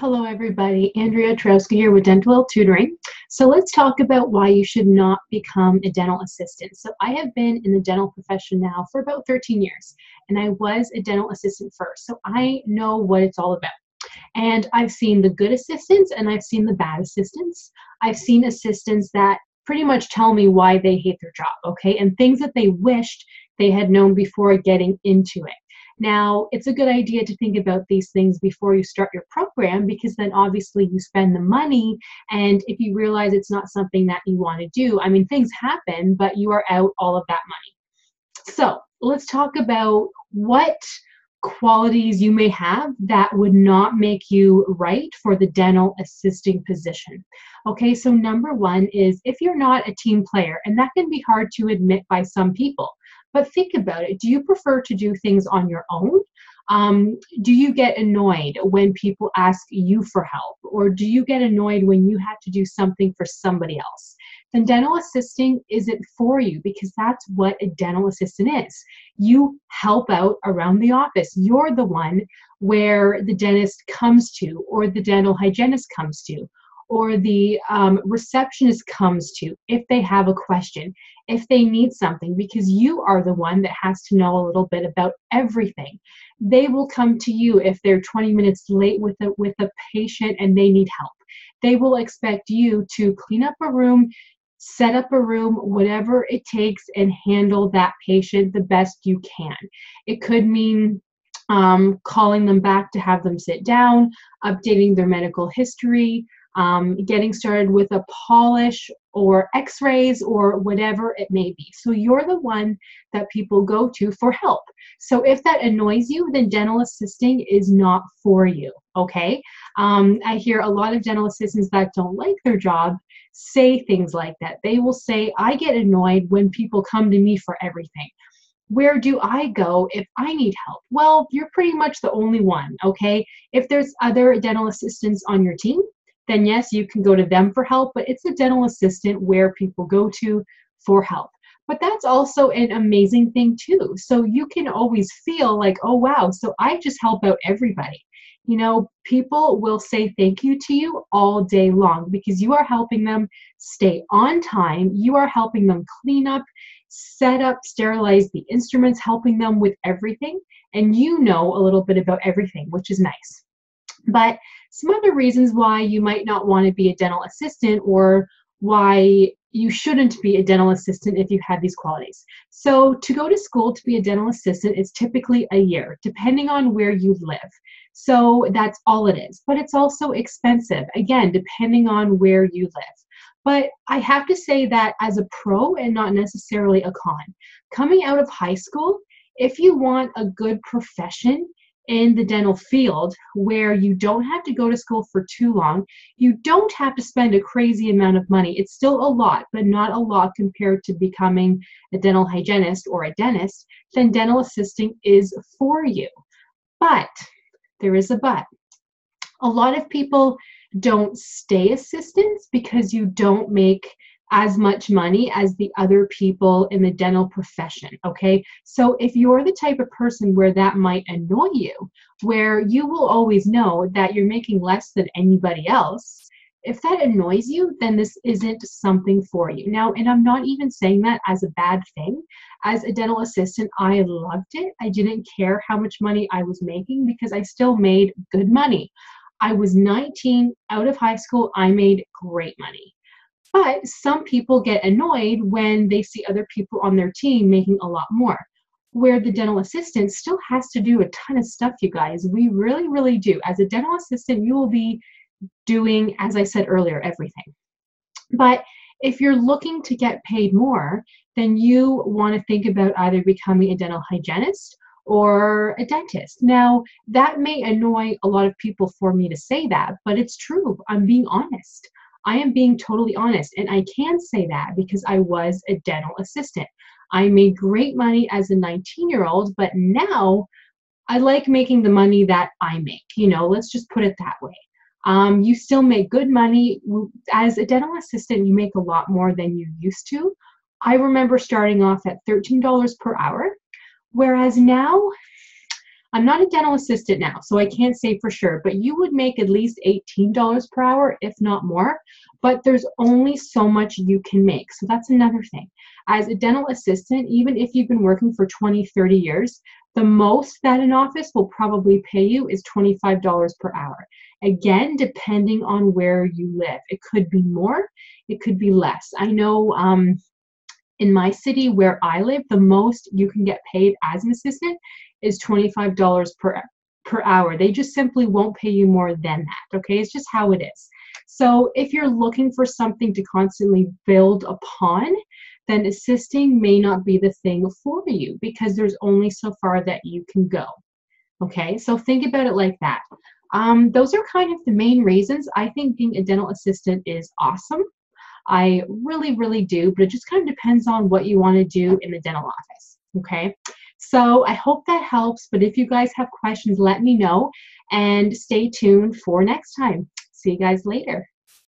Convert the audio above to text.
Hello, everybody. Andrea Trowski here with Dentalelle Tutoring. So let's talk about why you should not become a dental assistant. So I have been in the dental profession now for about 13 years, and I was a dental assistant first. So I know what it's all about. And I've seen the good assistants and I've seen the bad assistants. I've seen assistants that pretty much tell me why they hate their job, okay, and things that they wished they had known before getting into it. Now, it's a good idea to think about these things before you start your program because then obviously you spend the money. And if you realize it's not something that you want to do, I mean, things happen, but you are out all of that money. So let's talk about what qualities you may have that would not make you right for the dental assisting position. Okay, so number one is if you're not a team player, and that can be hard to admit by some people. But think about it. Do you prefer to do things on your own? Um, do you get annoyed when people ask you for help? Or do you get annoyed when you have to do something for somebody else? Then dental assisting isn't for you because that's what a dental assistant is. You help out around the office. You're the one where the dentist comes to, or the dental hygienist comes to, or the um, receptionist comes to if they have a question, if they need something, because you are the one that has to know a little bit about everything. They will come to you if they're 20 minutes late with a, with a patient and they need help. They will expect you to clean up a room, set up a room, whatever it takes, and handle that patient the best you can. It could mean um, calling them back to have them sit down, updating their medical history, um, getting started with a polish or x rays or whatever it may be. So you're the one that people go to for help. So if that annoys you, then dental assisting is not for you. Okay. Um, I hear a lot of dental assistants that don't like their job say things like that. They will say, I get annoyed when people come to me for everything where do I go if I need help? Well, you're pretty much the only one, okay? If there's other dental assistants on your team, then yes, you can go to them for help, but it's a dental assistant where people go to for help. But that's also an amazing thing too. So you can always feel like, oh wow, so I just help out everybody. You know, people will say thank you to you all day long because you are helping them stay on time. You are helping them clean up, set up, sterilize the instruments, helping them with everything. And you know a little bit about everything, which is nice. But some other reasons why you might not want to be a dental assistant or why you shouldn't be a dental assistant if you have these qualities. So, to go to school to be a dental assistant is typically a year, depending on where you live. So, that's all it is. But it's also expensive, again, depending on where you live. But I have to say that as a pro and not necessarily a con, coming out of high school, if you want a good profession, in the dental field where you don't have to go to school for too long. You don't have to spend a crazy amount of money. It's still a lot, but not a lot compared to becoming a dental hygienist or a dentist. Then dental assisting is for you. But there is a but. A lot of people don't stay assistants because you don't make as much money as the other people in the dental profession. Okay, so if you're the type of person where that might annoy you, where you will always know that you're making less than anybody else, if that annoys you, then this isn't something for you. Now, and I'm not even saying that as a bad thing. As a dental assistant, I loved it. I didn't care how much money I was making because I still made good money. I was 19 out of high school, I made great money. But some people get annoyed when they see other people on their team making a lot more. Where the dental assistant still has to do a ton of stuff, you guys. We really, really do. As a dental assistant, you will be doing, as I said earlier, everything. But if you're looking to get paid more, then you want to think about either becoming a dental hygienist or a dentist. Now, that may annoy a lot of people for me to say that, but it's true. I'm being honest. I am being totally honest. And I can say that because I was a dental assistant. I made great money as a 19 year old, but now I like making the money that I make. You know, let's just put it that way. Um, you still make good money. As a dental assistant, you make a lot more than you used to. I remember starting off at $13 per hour, whereas now I'm not a dental assistant now, so I can't say for sure, but you would make at least $18 per hour, if not more. But there's only so much you can make. So that's another thing. As a dental assistant, even if you've been working for 20, 30 years, the most that an office will probably pay you is $25 per hour. Again, depending on where you live. It could be more, it could be less. I know um, in my city where I live, the most you can get paid as an assistant is $25 per per hour. They just simply won't pay you more than that. Okay, it's just how it is. So if you're looking for something to constantly build upon, then assisting may not be the thing for you because there's only so far that you can go. Okay, so think about it like that. Um, those are kind of the main reasons. I think being a dental assistant is awesome. I really, really do, but it just kind of depends on what you want to do in the dental office. Okay. So I hope that helps. But if you guys have questions, let me know and stay tuned for next time. See you guys later.